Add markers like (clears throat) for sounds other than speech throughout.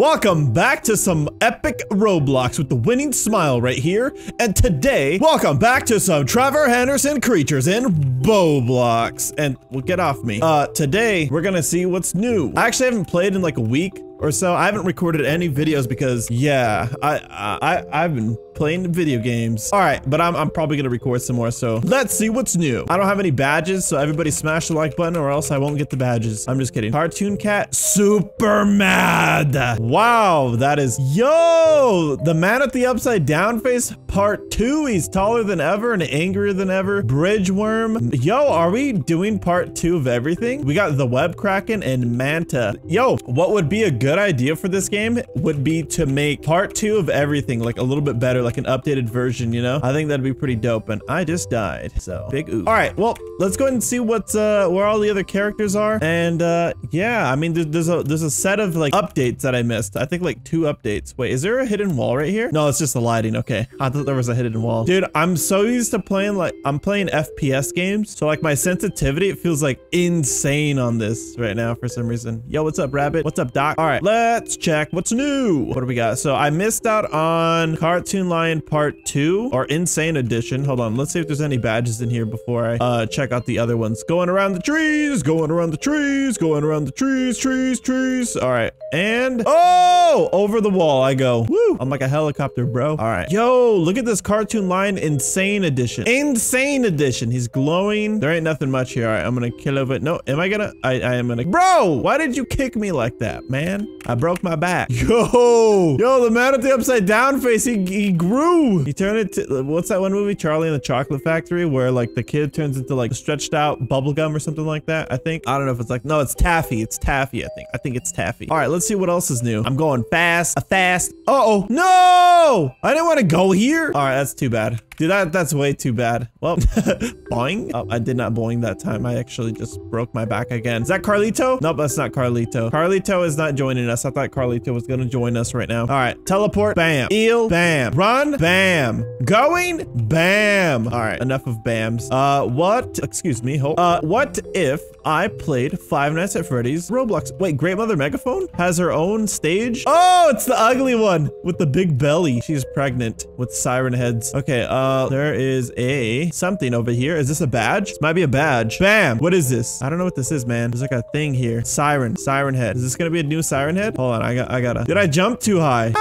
Welcome back to some epic Roblox with the winning smile right here. And today, welcome back to some Trevor Henderson creatures in Roblox. And well, get off me. Uh, today, we're gonna see what's new. I actually haven't played in like a week or so. I haven't recorded any videos because, yeah, I, I, I've been playing video games. All right, but I'm, I'm probably gonna record some more, so let's see what's new. I don't have any badges, so everybody smash the like button or else I won't get the badges. I'm just kidding. Cartoon Cat, super mad. Wow, that is, yo, the man at the upside down face, part two. He's taller than ever and angrier than ever. Bridge worm. Yo, are we doing part two of everything? We got the web kraken and manta. Yo, what would be a good idea for this game would be to make part two of everything like a little bit better, like an updated version, you know? I think that'd be pretty dope. And I just died, so big ooh. All right, well, let's go ahead and see what's uh where all the other characters are. And uh yeah, I mean, there's, there's a there's a set of like updates that I missed. I think like two updates. Wait, is there a hidden wall right here? No, it's just the lighting. Okay, I thought there was a hidden wall. Dude, I'm so used to playing like I'm playing FPS games, so like my sensitivity it feels like insane on this right now for some reason. Yo, what's up, Rabbit? What's up, Doc? All right, let's check what's new. What do we got? So I missed out on Cartoon Lion Part 2 or Insane Edition. Hold on, let's see if there's any badges in here before I uh check out the other ones. Going around the trees, going around the trees, going around the trees, trees, trees. All right, and oh, over the wall I go. Woo! I'm like a helicopter, bro. All right, yo, look at this Cartoon Lion Insane Edition. Insane Edition. He's glowing. There ain't nothing much here. All right, I'm gonna kill over it. No, am I gonna? I, I am gonna. Bro, why did you kick me like that, man? I broke my back. (laughs) Yo, yo, the man at the upside down face, he, he grew. He turned into, what's that one movie? Charlie and the Chocolate Factory, where like the kid turns into like stretched out bubble gum or something like that, I think. I don't know if it's like, no, it's taffy. It's taffy, I think. I think it's taffy. All right, let's see what else is new. I'm going fast, a fast. Uh oh, no! I didn't want to go here. All right, that's too bad. Dude, that, that's way too bad. Well, (laughs) boing. Oh, I did not boing that time. I actually just broke my back again. Is that Carlito? Nope, that's not Carlito. Carlito is not joining us. I thought Carlito was going to join us right now. All right, teleport, bam. Eel, bam. Run, bam. Going, bam. All right, enough of bams. Uh, what? Excuse me. Uh, what if I played Five Nights at Freddy's Roblox? Wait, Great Mother Megaphone has her own stage? Oh, it's the ugly one with the big belly. She's pregnant with siren heads. Okay, uh, there is a something over here. Is this a badge? This might be a badge. Bam. What is this? I don't know what this is, man. There's like a thing here. Siren. Siren head. Is this gonna be a new siren head? Hold on. I got. I gotta. Did I jump too high?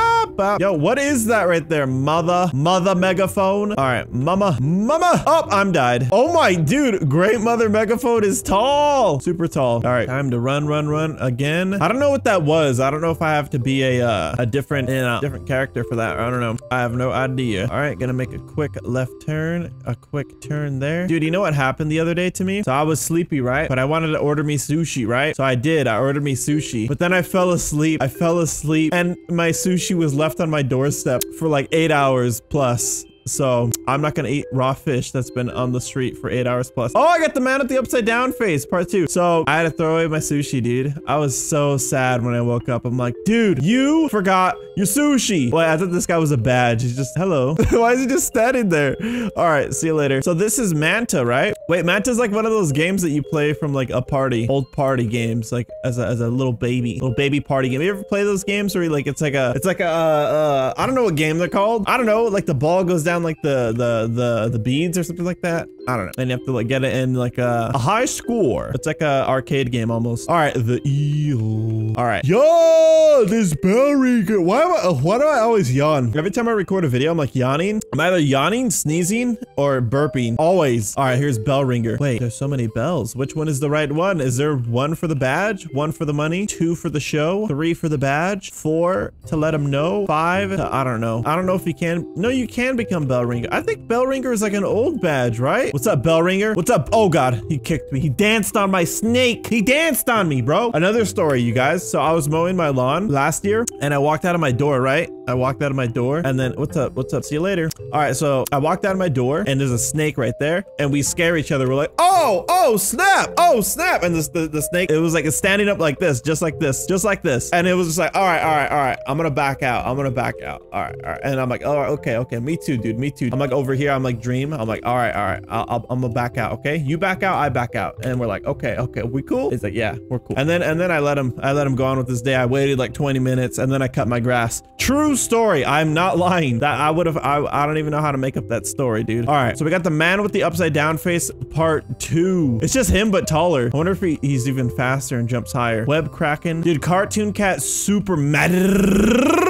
Yo, what is that right there? Mother. Mother megaphone. All right, mama. Mama. Oh, I'm died. Oh my dude. Great mother megaphone is tall. Super tall. All right, time to run, run, run again. I don't know what that was. I don't know if I have to be a uh, a different, you know, different character for that. I don't know. I have no idea. All right, gonna make a quick left turn, a quick turn there. Dude, you know what happened the other day to me? So I was sleepy, right? But I wanted to order me sushi, right? So I did. I ordered me sushi. But then I fell asleep. I fell asleep and my sushi was left on my doorstep for like eight hours plus. So I'm not gonna eat raw fish that's been on the street for eight hours plus. Oh, I got the man at the upside down face, part two. So I had to throw away my sushi, dude. I was so sad when I woke up. I'm like, dude, you forgot your sushi. Wait, I thought this guy was a badge. He's just, hello. (laughs) Why is he just standing there? All right, see you later. So this is Manta, right? Wait, Manta's like one of those games that you play from like a party, old party games, like as a, as a little baby, little baby party game. You ever play those games where you like, it's like a, it's like a, uh, I don't know what game they're called. I don't know, like the ball goes down like the the the the beads or something like that. I don't know. And you have to like get it in like a, a high score. It's like a arcade game almost. All right, the eel. All right. Yo, this bell ringer. Why am I, uh, why do I always yawn? Every time I record a video, I'm like yawning. I'm either yawning, sneezing, or burping. Always. All right, here's bell ringer. Wait, there's so many bells. Which one is the right one? Is there one for the badge, one for the money, two for the show, three for the badge, four to let them know, five to, I don't know. I don't know if you can. No, you can become bell ringer. I think bell ringer is like an old badge, right? What's up, bell ringer? What's up? Oh God, he kicked me. He danced on my snake. He danced on me, bro. Another story, you guys. So I was mowing my lawn last year and I walked out of my door, right? I walked out of my door and then what's up? What's up? See you later. All right. So I walked out of my door and there's a snake right there and we scare each other. We're like, oh, oh, snap. Oh, snap. And this, the, the snake, it was like standing up like this, just like this, just like this. And it was just like, all right, all right, all right. I'm going to back out. I'm going to back out. All right. All right. And I'm like, oh, okay, okay. Me too, dude. Me too. I'm like over here. I'm like dream. I'm like, all right, all right. I'll, I'll, I'm gonna back out. Okay. You back out. I back out. And we're like, okay, okay. We cool? He's like, yeah, we're cool. And then, and then I let him, I let him go on with his day. I waited like 20 minutes and then I cut my grass. True story. I'm not lying. That I would have, I, I don't even know how to make up that story, dude. All right. So we got the man with the upside down face part two. It's just him, but taller. I wonder if he, he's even faster and jumps higher. Web Kraken. Dude, Cartoon Cat super mad.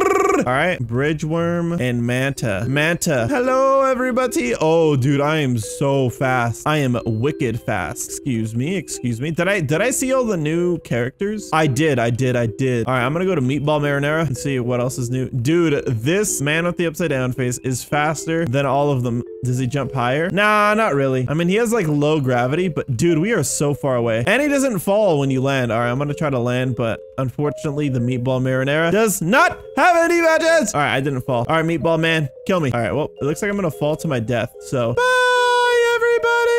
All right, Bridgeworm and Manta. Manta. Hello, everybody. Oh, dude, I am so fast. I am wicked fast. Excuse me. Excuse me. Did I did I see all the new characters? I did. I did. I did. All right, I'm gonna go to Meatball Marinara and see what else is new. Dude, this man with the upside down face is faster than all of them. Does he jump higher? Nah, not really. I mean, he has like low gravity, but dude, we are so far away. And he doesn't fall when you land. All right, I'm gonna try to land, but unfortunately, the Meatball Marinara does not have any badges. All right, I didn't fall. All right, Meatball Man, kill me. All right, well, it looks like I'm gonna fall to my death. So, bye, everybody.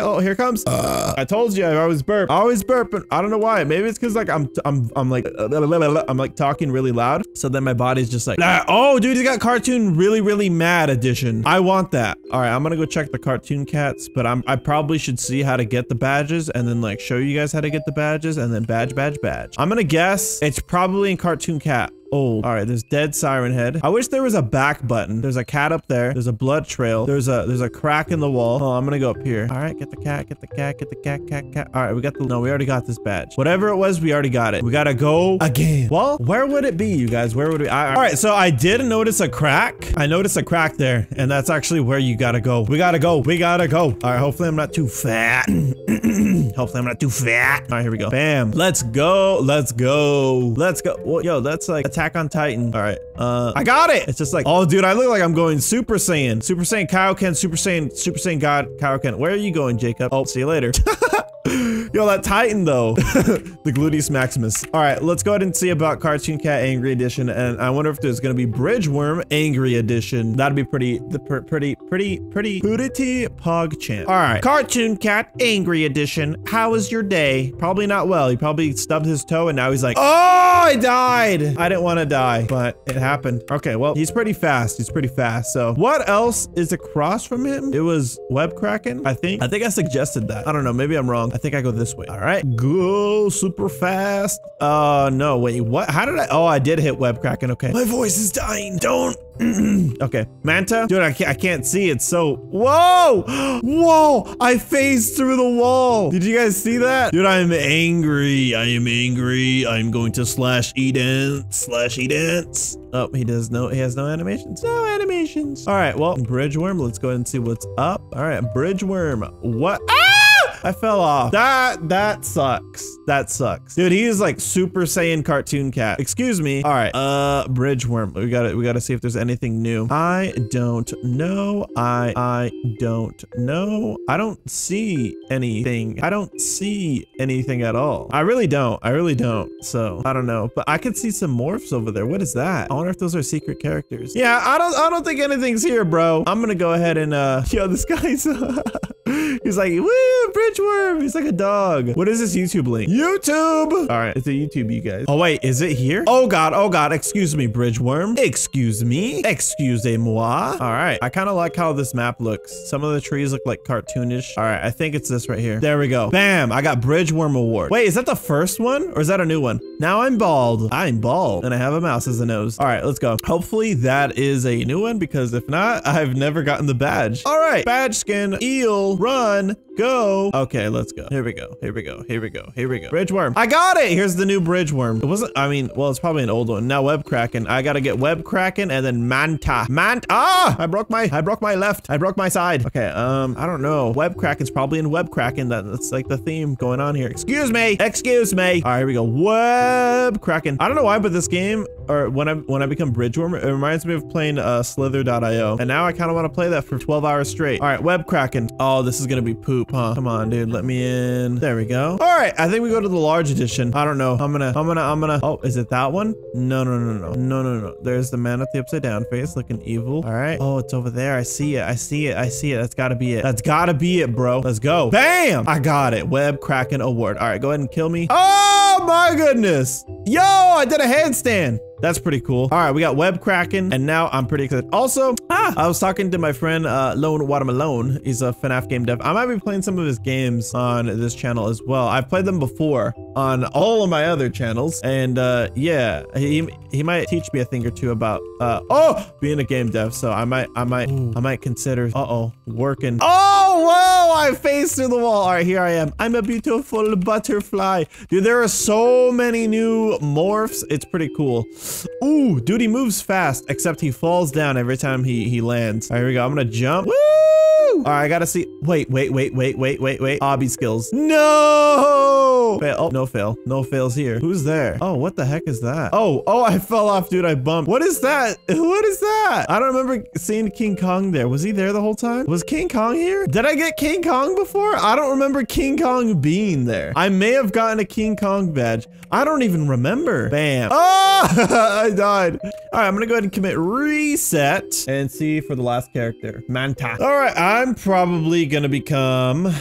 Oh, here comes. Uh, I told you I always burp. I always burp, and I don't know why. Maybe it's because like I'm I'm I'm like I'm like talking really loud, so then my body's just like. "Ah." Oh, dude, he got cartoon really really mad edition. I want that. All right, I'm gonna go check the cartoon cats, but I'm I probably should see how to get the badges and then like show you guys how to get the badges and then badge badge badge. I'm gonna guess it's probably in cartoon cat. Oh, all right. There's dead siren head. I wish there was a back button. There's a cat up there. There's a blood trail. There's a there's a crack in the wall. Oh, I'm gonna go up here. All right, get the cat, get the cat, get the cat, cat, cat. All right, we got the no. We already got this badge. Whatever it was, we already got it. We gotta go again. Well, where would it be, you guys? Where would we? I, all right, so I did notice a crack. I noticed a crack there, and that's actually where you gotta go. We gotta go. We gotta go. All right. Hopefully, I'm not too fat. (clears throat) (clears throat) hopefully, I'm not too fat. All right, here we go. Bam. Let's go. Let's go. Let's go. Well, yo, that's like Attack on Titan. All right. Uh, I got it. It's just like, oh, dude, I look like I'm going Super Saiyan. Super Saiyan Kaioken, Super Saiyan, Super Saiyan God Kaioken. Where are you going, Jacob? Oh, see you later. (laughs) Yo, that Titan though. (laughs) the Gluteus Maximus. All right, let's go ahead and see about Cartoon Cat Angry Edition. And I wonder if there's gonna be Bridge Worm Angry Edition. That'd be pretty, the pr pretty, pretty, pretty, pretty PogChamp. All right, Cartoon Cat Angry Edition. How was your day? Probably not well. He probably stubbed his toe and now he's like, oh, I died. I didn't want to die, but it happened. Okay, well, he's pretty fast. He's pretty fast. So what else is across from him? It was Web Kraken, I think. I think I suggested that. I don't know. Maybe I'm wrong. I think I go this way. All right, go super fast. Uh, no, wait, what? How did I? Oh, I did hit Web Kraken. Okay, my voice is dying. Don't. (clears throat) okay, Manta, dude, I can't, I can't see. it. so. Whoa, (gasps) whoa! I phased through the wall. Did you guys see that? Dude, I'm angry. I am angry. I'm going to slash e dance, slash e dance. Oh, he does no. He has no animations. No animations. All right, well, Bridgeworm. Let's go ahead and see what's up. All right, Bridgeworm. What? Ah! I fell off. That that sucks. That sucks. Dude, he is like Super Saiyan cartoon cat. Excuse me. All right. Uh bridge worm. We got to we got to see if there's anything new. I don't know. I I don't know. I don't see anything. I don't see anything at all. I really don't. I really don't. So, I don't know. But I could see some morphs over there. What is that? I wonder if those are secret characters. Yeah, I don't I don't think anything's here, bro. I'm going to go ahead and uh (laughs) yo, this guy's (laughs) He's like, woo, bridge worm. He's like a dog. What is this YouTube link? YouTube. All right, it's a YouTube, you guys. Oh, wait, is it here? Oh, God. Oh, God. Excuse me, bridge worm. Excuse me. Excusez-moi. All right. I kind of like how this map looks. Some of the trees look like cartoonish. All right, I think it's this right here. There we go. Bam. I got bridge worm Award. Wait, is that the first one or is that a new one? Now I'm bald. I'm bald and I have a mouse as a nose. All right, let's go. Hopefully that is a new one because if not, I've never gotten the badge. All right, badge skin, eel, run, go. Okay, let's go. Here we go. Here we go. Here we go. Here we go. Bridgeworm. I got it. Here's the new Bridgeworm. It wasn't, I mean, well, it's probably an old one. Now Web. I gotta get Web and then Manta. Manta. Ah, I broke my, I broke my left. I broke my side. Okay, um, I don't know. Web probably in Web. That, that's like the theme going on here. Excuse me. Excuse me. All right, here we go. Web. I don't know why, but this game, or when I when I become Bridgeworm, it reminds me of playing uh, Slither.io. And now I kind of want to play that for 12 hours straight. All right, Web. Oh, this is gonna be poop. Up, huh? Come on, dude. Let me in. There we go. All right. I think we go to the large edition. I don't know. I'm gonna, I'm gonna, I'm gonna. Oh, is it that one? No, no, no, no, no, no, no. There's the man with the upside down face looking evil. All right. Oh, it's over there. I see it. I see it. I see it. That's gotta be it. That's gotta be it, bro. Let's go. Bam! I got it. Web Kraken Award. All right. Go ahead and kill me. Oh my goodness. Yo, I did a handstand. That's pretty cool. All right, we got Web Kraken, and now I'm pretty excited. Also, ah, I was talking to my friend uh, Lone Watermelon. He's a FNAF game dev. I might be playing some of his games on this channel as well. I've played them before on all of my other channels, and uh, yeah, he he might teach me a thing or two about uh, oh being a game dev. So I might I might Ooh. I might consider uh oh working. Oh I phased through the wall. All right, here I am. I'm a beautiful butterfly, dude. There are so many new morphs. It's pretty cool. Ooh, dude, he moves fast, except he falls down every time he, he lands. All right, here we go. I'm gonna jump. Woo! All right, I gotta see. Wait, wait, wait, wait, wait, wait, wait. Obby skills. No! Fail. Oh, no fail. No fails here. Who's there? Oh, what the heck is that? Oh, oh, I fell off, dude. I bumped. What is that? (laughs) What is that? I don't remember seeing King Kong there. Was he there the whole time? Was King Kong here? Did I get King Kong before? I don't remember King Kong being there. I may have gotten a King Kong badge. I don't even remember. Bam. Oh, (laughs) I died. All right, I'm gonna go ahead and commit reset and see for the last character. Manta. All right, I'm probably gonna become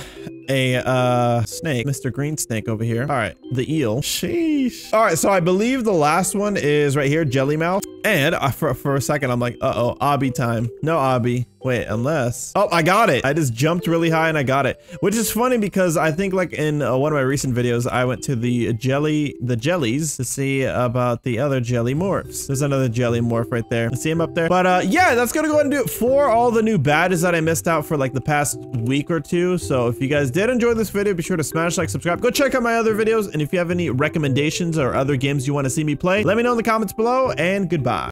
a uh snake mr green snake over here. All right the eel. Sheesh. All right so i believe the last one is right here jelly mouth. And uh, for, for a second i'm like uh-oh obby time. No obby Wait, unless... Oh, I got it. I just jumped really high and I got it. Which is funny because I think like in uh, one of my recent videos, I went to the jelly, the jellies to see about the other jelly morphs. There's another jelly morph right there. See him up there? But uh, yeah, that's gonna go ahead and do it for all the new badges that I missed out for like the past week or two. So if you guys did enjoy this video, be sure to smash like, subscribe. Go check out my other videos. And if you have any recommendations or other games you want to see me play, let me know in the comments below and goodbye.